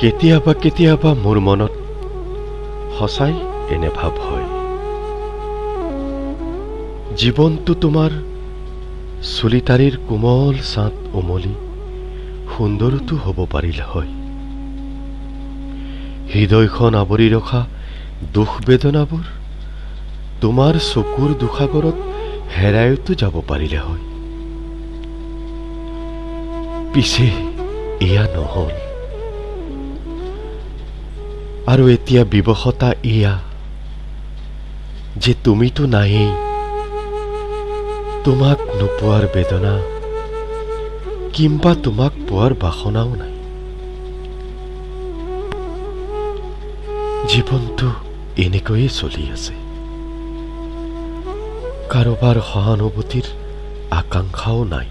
কেতিয়াবা কেতিয়াবা মোৰ মনত সঁচাই এনে ভাৱ হয়। জীৱনটো তোমাৰ চুলিতাৰীৰ কোমল ছাঁত উমলি সুন্দৰতো হ'ব পাৰিলে হয়। হৃদয়খন আৱৰি ৰখা দুখ বেদনাবোৰ তোমাৰ চকুৰ দুসাগৰত হেৰাইতো যাব পাৰিলে হয়। পিছে এয়া নহল। আৰু এতিয়া বিবশতা এয়া যে তুমিতো নায়েই, তোমাক নোপোৱাৰ বেদনা, কিম্বা তোমাক পোৱাৰ বাসনাও নাই। জীৱনটো এনেকৈয়ে চলি আছে। কাৰোবাৰ সহানুভূতিৰ আকাংক্ষাও নাই।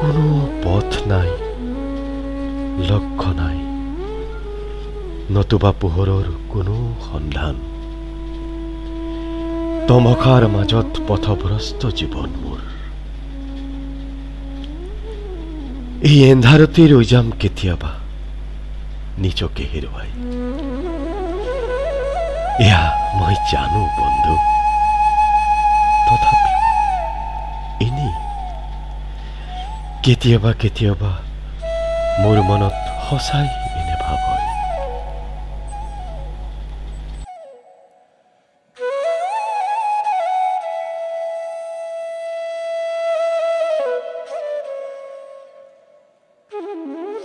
কোনো পথ নাই, লক্ষ্য নাই। নতুবা পোহৰৰ কোনো সন্ধান। তমকাৰ মাজত পথভ্ৰষ্ট জীৱন মোৰ। এই এন্ধাৰতে ৰৈ যাম কেতিয়াবা নিজকে হেৰুৱাই। এয়া মই জানো বন্ধু। তথাপি এনেই। কেতিয়াবা কেতিয়াবা মোৰ মনত সঁচাই Mm-hmm.